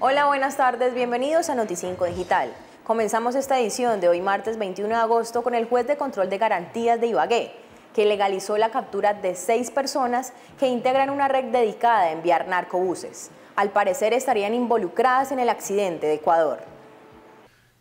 Hola, buenas tardes, bienvenidos a Noticinco Digital. Comenzamos esta edición de hoy martes 21 de agosto con el juez de control de garantías de Ibagué, que legalizó la captura de seis personas que integran una red dedicada a enviar narcobuses. Al parecer estarían involucradas en el accidente de Ecuador.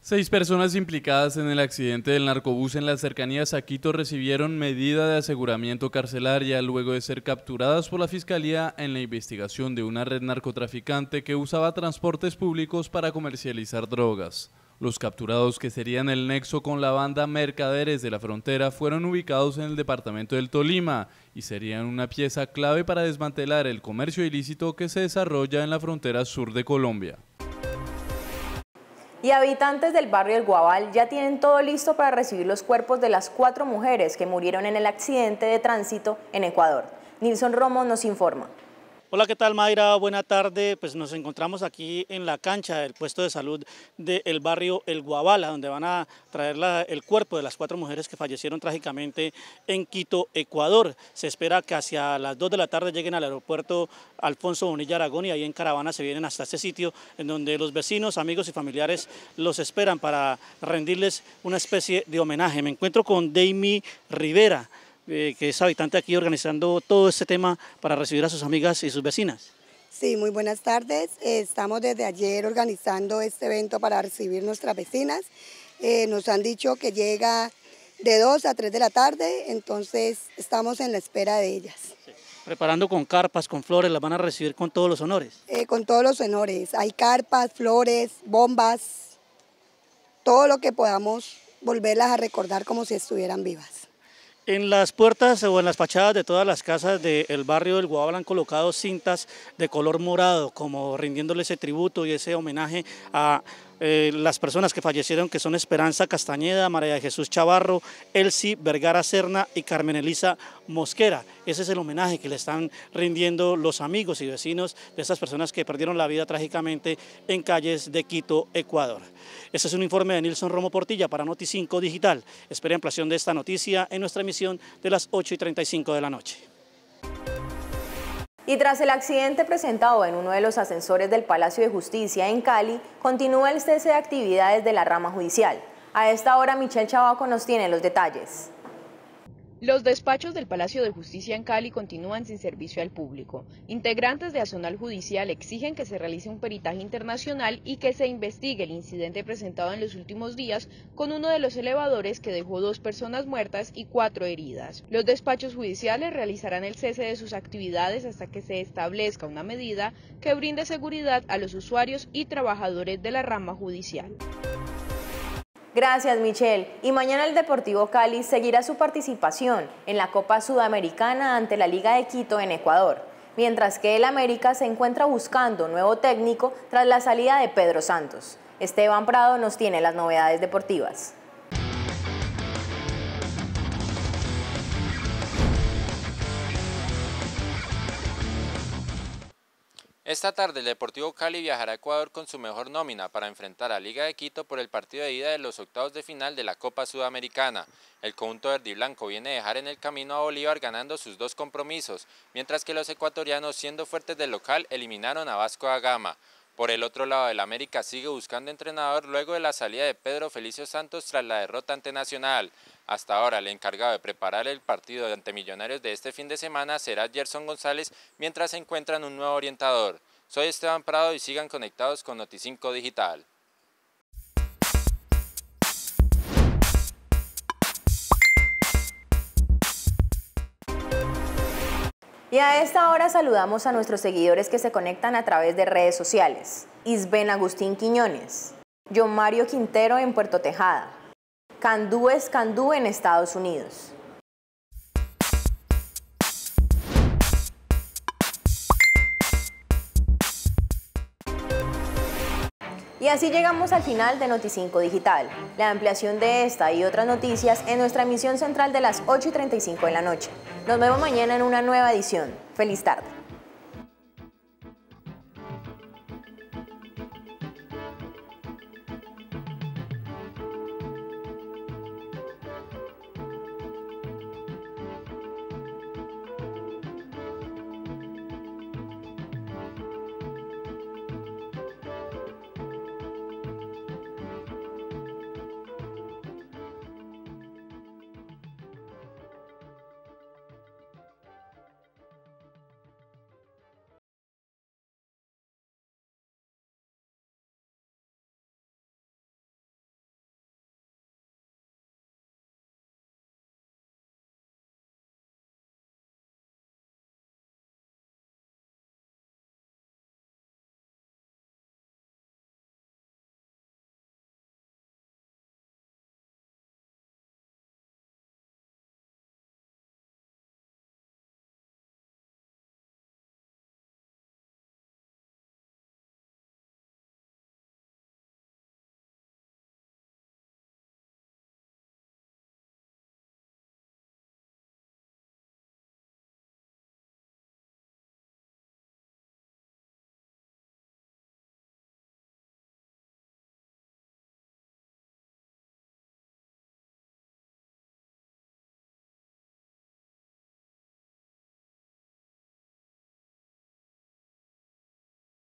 Seis personas implicadas en el accidente del narcobús en las cercanías a Quito recibieron medida de aseguramiento carcelaria luego de ser capturadas por la Fiscalía en la investigación de una red narcotraficante que usaba transportes públicos para comercializar drogas. Los capturados que serían el nexo con la banda Mercaderes de la Frontera fueron ubicados en el departamento del Tolima y serían una pieza clave para desmantelar el comercio ilícito que se desarrolla en la frontera sur de Colombia y habitantes del barrio El Guabal ya tienen todo listo para recibir los cuerpos de las cuatro mujeres que murieron en el accidente de tránsito en Ecuador. Nilson Romo nos informa. Hola, ¿qué tal Mayra? Buena tarde. Pues nos encontramos aquí en la cancha del puesto de salud del barrio El Guabala, donde van a traer el cuerpo de las cuatro mujeres que fallecieron trágicamente en Quito, Ecuador. Se espera que hacia las 2 de la tarde lleguen al aeropuerto Alfonso Bonilla Aragón y ahí en caravana se vienen hasta este sitio en donde los vecinos, amigos y familiares los esperan para rendirles una especie de homenaje. Me encuentro con Deimi Rivera. Eh, que es habitante aquí organizando todo este tema para recibir a sus amigas y sus vecinas. Sí, muy buenas tardes. Estamos desde ayer organizando este evento para recibir nuestras vecinas. Eh, nos han dicho que llega de 2 a 3 de la tarde, entonces estamos en la espera de ellas. Preparando con carpas, con flores, las van a recibir con todos los honores. Eh, con todos los honores. Hay carpas, flores, bombas, todo lo que podamos volverlas a recordar como si estuvieran vivas. En las puertas o en las fachadas de todas las casas del barrio del Guabal han colocado cintas de color morado, como rindiéndole ese tributo y ese homenaje a eh, las personas que fallecieron, que son Esperanza Castañeda, María de Jesús Chavarro, Elsie Vergara Serna y Carmen Elisa Mosquera. Ese es el homenaje que le están rindiendo los amigos y vecinos de estas personas que perdieron la vida trágicamente en calles de Quito, Ecuador. Este es un informe de Nilson Romo Portilla para Noti5 Digital. Espera ampliación de esta noticia en nuestra emisión de las 8 y 35 de la noche. Y tras el accidente presentado en uno de los ascensores del Palacio de Justicia en Cali, continúa el cese de actividades de la rama judicial. A esta hora, Michelle Chavaco nos tiene los detalles. Los despachos del Palacio de Justicia en Cali continúan sin servicio al público. Integrantes de Azonal Judicial exigen que se realice un peritaje internacional y que se investigue el incidente presentado en los últimos días con uno de los elevadores que dejó dos personas muertas y cuatro heridas. Los despachos judiciales realizarán el cese de sus actividades hasta que se establezca una medida que brinde seguridad a los usuarios y trabajadores de la rama judicial. Gracias, Michelle. Y mañana el Deportivo Cali seguirá su participación en la Copa Sudamericana ante la Liga de Quito en Ecuador, mientras que el América se encuentra buscando nuevo técnico tras la salida de Pedro Santos. Esteban Prado nos tiene las novedades deportivas. Esta tarde el Deportivo Cali viajará a Ecuador con su mejor nómina para enfrentar a Liga de Quito por el partido de ida de los octavos de final de la Copa Sudamericana. El conjunto verde y blanco viene a dejar en el camino a Bolívar ganando sus dos compromisos, mientras que los ecuatorianos siendo fuertes del local eliminaron a Vasco da Gama. Por el otro lado, el América sigue buscando entrenador luego de la salida de Pedro Felicio Santos tras la derrota ante Nacional. Hasta ahora, el encargado de preparar el partido ante Millonarios de este fin de semana será Gerson González mientras se encuentran un nuevo orientador. Soy Esteban Prado y sigan conectados con Noticinco Digital. Y a esta hora saludamos a nuestros seguidores que se conectan a través de redes sociales. Isben Agustín Quiñones, John Mario Quintero en Puerto Tejada, Candú Escandú en Estados Unidos. Y así llegamos al final de Noticinco Digital. La ampliación de esta y otras noticias en nuestra emisión central de las 8 y 35 de la noche. Nos vemos mañana en una nueva edición. Feliz tarde.